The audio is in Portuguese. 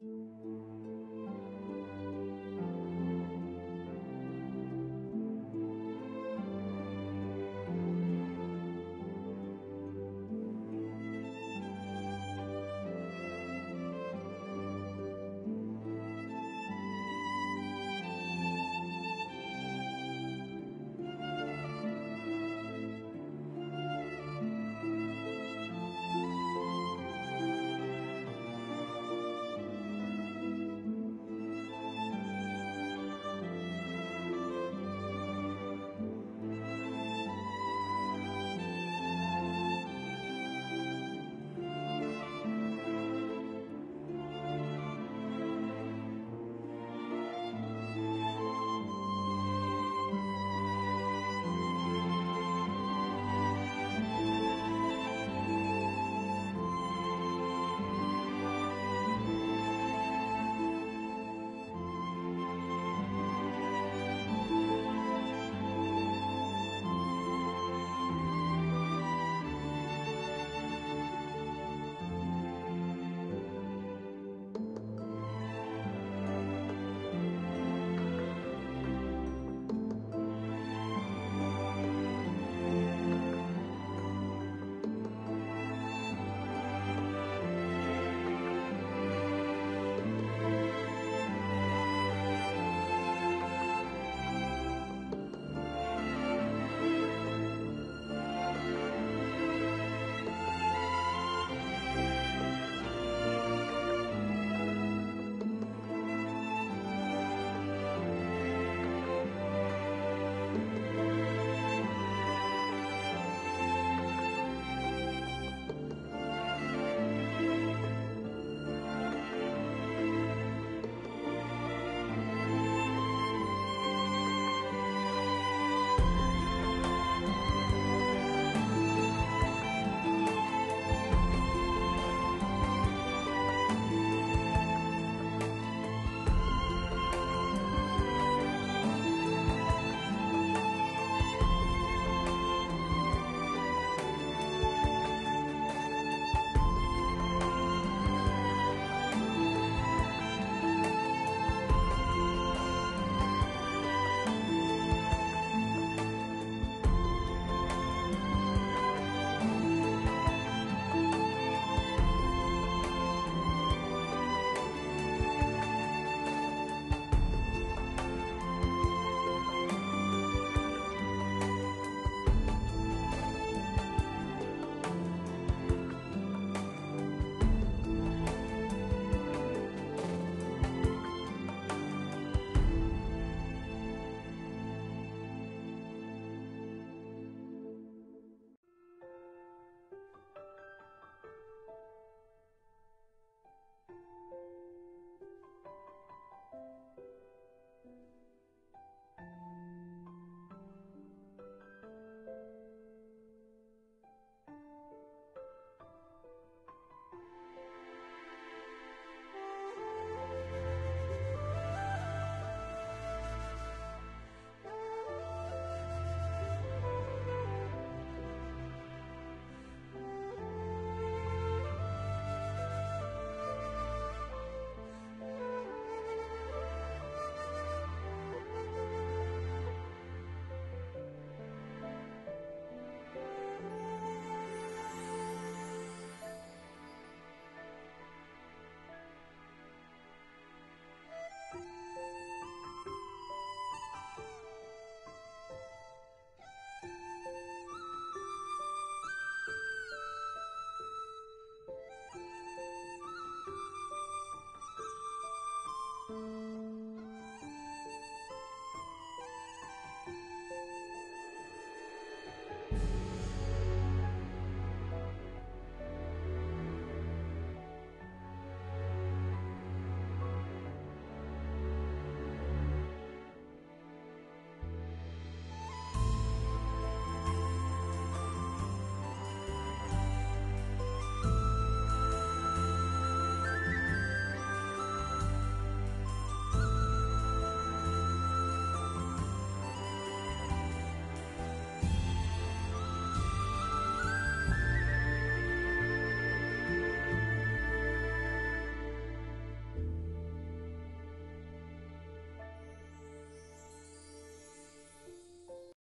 Música